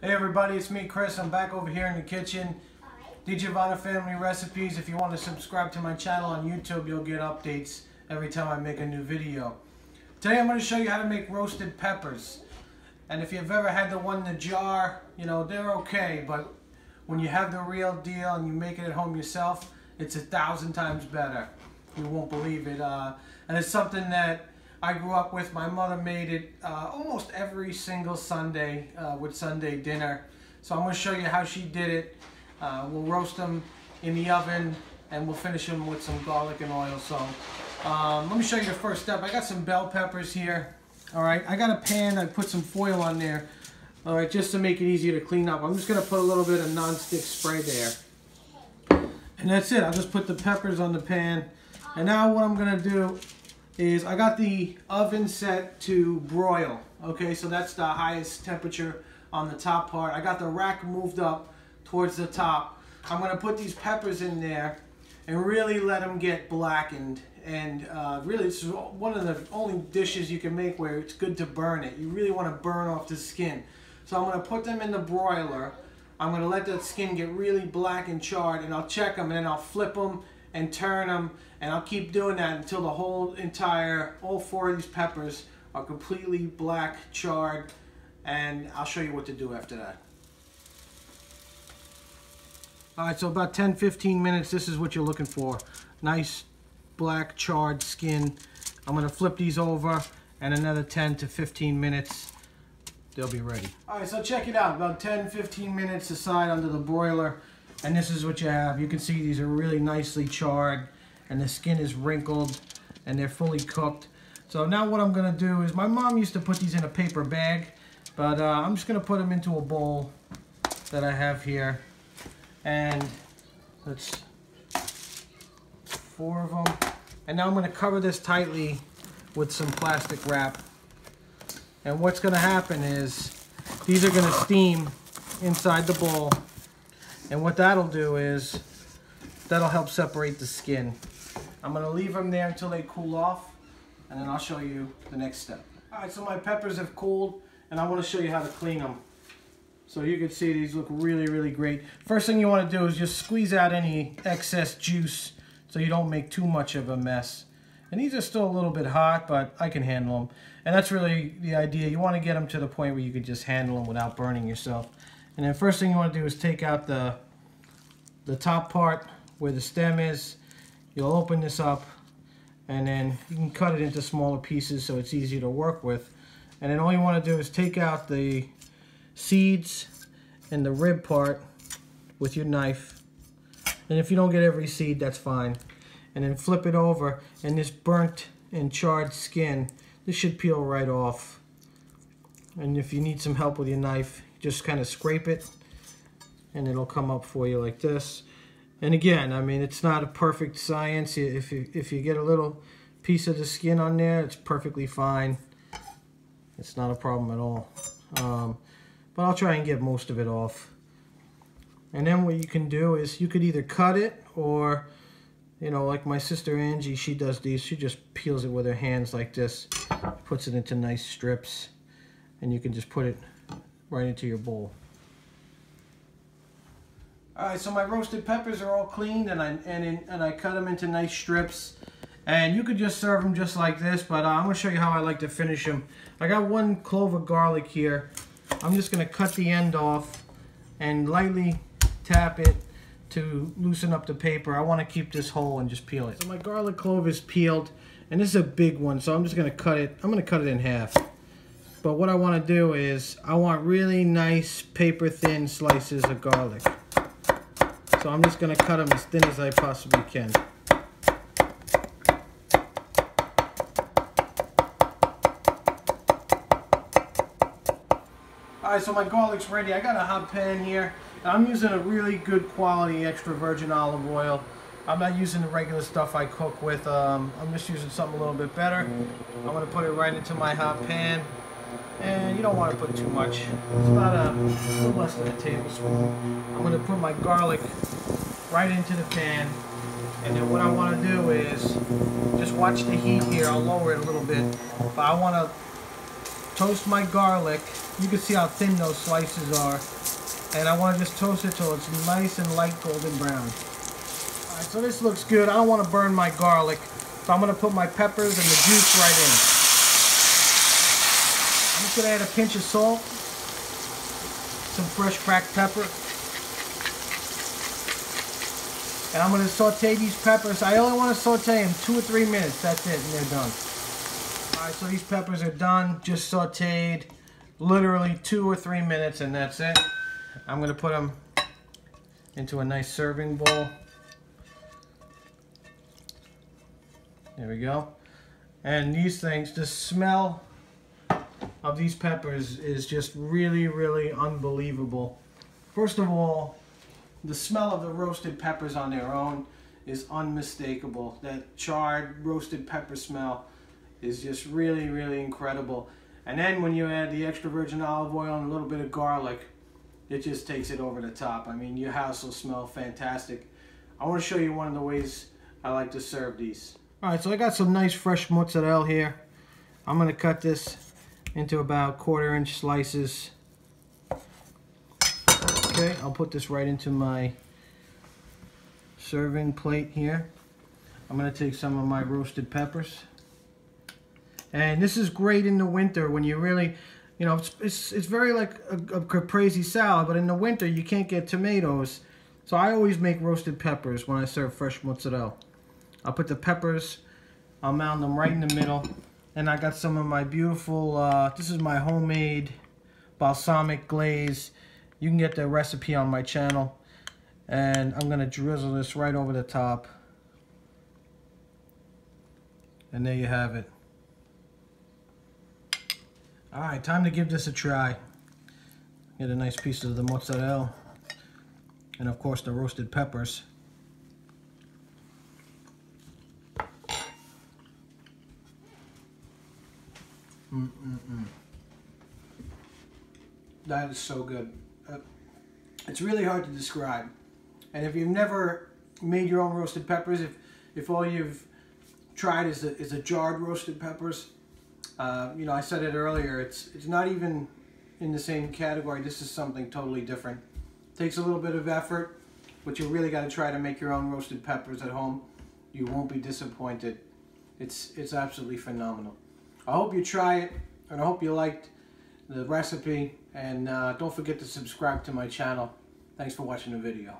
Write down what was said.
Hey everybody, it's me Chris. I'm back over here in the kitchen. DiGiovanna Family Recipes. If you want to subscribe to my channel on YouTube, you'll get updates every time I make a new video. Today I'm going to show you how to make roasted peppers. And if you've ever had the one in the jar, you know, they're okay, but when you have the real deal and you make it at home yourself, it's a thousand times better. You won't believe it. Uh, and it's something that I grew up with. My mother made it uh, almost every single Sunday uh, with Sunday dinner. So I'm going to show you how she did it. Uh, we'll roast them in the oven and we'll finish them with some garlic and oil. So um, let me show you the first step. I got some bell peppers here. All right, I got a pan. I put some foil on there. All right, just to make it easier to clean up. I'm just going to put a little bit of non-stick spray there. And that's it. I'll just put the peppers on the pan. And now what I'm going to do is I got the oven set to broil. Okay, so that's the highest temperature on the top part. I got the rack moved up towards the top. I'm to put these peppers in there and really let them get blackened. And uh, really, it's one of the only dishes you can make where it's good to burn it. You really want to burn off the skin. So I'm to put them in the broiler. I'm to let that skin get really black and charred, and I'll check them, and then I'll flip them and turn them and I'll keep doing that until the whole entire all four of these peppers are completely black charred and I'll show you what to do after that. Alright so about 10-15 minutes this is what you're looking for. Nice black charred skin. I'm to flip these over and another 10 to 15 minutes they'll be ready. Alright so check it out about 10-15 minutes aside under the broiler and this is what you have. You can see these are really nicely charred and the skin is wrinkled and they're fully cooked. So now what I'm gonna do is, my mom used to put these in a paper bag, but uh, I'm just gonna put them into a bowl that I have here. And that's four of them. And now I'm gonna cover this tightly with some plastic wrap. And what's gonna happen is, these are gonna steam inside the bowl and what that'll do is, that'll help separate the skin. I'm gonna leave them there until they cool off, and then I'll show you the next step. All right, so my peppers have cooled, and I wanna show you how to clean them. So you can see these look really, really great. First thing you wanna do is just squeeze out any excess juice so you don't make too much of a mess. And these are still a little bit hot, but I can handle them. And that's really the idea. You want to get them to the point where you can just handle them without burning yourself. And then first thing you want to do is take out the, the top part where the stem is. You'll open this up and then you can cut it into smaller pieces so it's easy to work with. And then all you want to do is take out the seeds and the rib part with your knife. And if you don't get every seed, that's fine. And then flip it over and this burnt and charred skin, this should peel right off. And if you need some help with your knife, just kind of scrape it and it'll come up for you like this. And again, I mean, it's not a perfect science. If you, if you get a little piece of the skin on there, it's perfectly fine. It's not a problem at all. Um, but I'll try and get most of it off. And then what you can do is you could either cut it or, you know, like my sister Angie, she does these. She just peels it with her hands like this, puts it into nice strips, and you can just put it right into your bowl. Alright, so my roasted peppers are all cleaned and I, and, in, and I cut them into nice strips. And you could just serve them just like this, but uh, I'm going to show you how I like to finish them. I got one clove of garlic here. I'm just going to cut the end off and lightly tap it to loosen up the paper. I want to keep this whole and just peel it. So my garlic clove is peeled, and this is a big one, so I'm just going to cut it. I'm going to cut it in half. But what I want to do is, I want really nice paper thin slices of garlic. So I'm just going to cut them as thin as I possibly can. Alright, so my garlic's ready. I got a hot pan here. I'm using a really good quality extra virgin olive oil. I'm not using the regular stuff I cook with. Um, I'm just using something a little bit better. I'm going to put it right into my hot pan. And you don't want to put too much. It's about a, little less than a tablespoon. I'm going to put my garlic right into the pan. And then what I want to do is just watch the heat here. I'll lower it a little bit. But I want to toast my garlic. You can see how thin those slices are. And I want to just toast it till it's nice and light golden brown. Alright, so this looks good. I don't want to burn my garlic. So I'm going to put my peppers and the juice right in. To add a pinch of salt. Some fresh cracked pepper. And I'm to saute these peppers. I only want to saute them two or three minutes. That's it, and they're done. Alright, so these peppers are done. Just sauteed literally two or three minutes, and that's it. I'm to put them into a nice serving bowl. There we go. And these things, the smell of these peppers is just really, really unbelievable. First of all, the smell of the roasted peppers on their own is unmistakable. That charred roasted pepper smell is just really, really incredible. And then when you add the extra virgin olive oil and a little bit of garlic, it just takes it over the top. I mean, your house will smell fantastic. I want to show you one of the ways I like to serve these. All right, so I got some nice fresh mozzarella here. I'm going to cut this into about quarter inch slices. Okay, I'll put this right into my serving plate here. I'm going to take some of my roasted peppers. And this is great in the winter when you really, you know, it's, it's, it's very like a, a caprese salad, but in the winter you can't get tomatoes. So I always make roasted peppers when I serve fresh mozzarella. I'll put the peppers, I'll mound them right in the middle. And I got some of my beautiful, uh, this is my homemade balsamic glaze. You can get the recipe on my channel. And I'm going to drizzle this right over the top. And there you have it. Alright, time to give this a try. Get a nice piece of the mozzarella. And of course the roasted peppers. Mm -mm -mm. That is so good. Uh, it's really hard to describe. And if you've never made your own roasted peppers, if, if all you've tried is a, is a jarred roasted peppers, uh, you know, I said it earlier, it's, it's not even in the same category. This is something totally different. takes a little bit of effort, but you really got to try to make your own roasted peppers at home. You won't be disappointed. It's, it's absolutely phenomenal. I hope you try it, and I hope you liked the recipe. And uh, don't forget to subscribe to my channel. Thanks for watching the video.